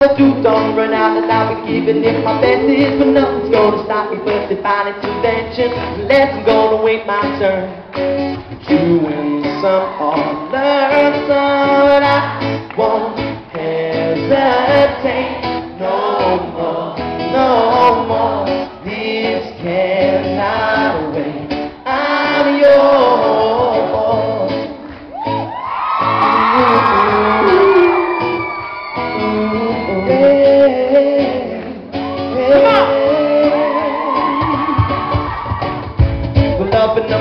do don't run out and I'll be giving it my best But nothing's gonna stop me but divine intervention. Unless I'm gonna wait my turn. You some are learn, but I won't hesitate. up and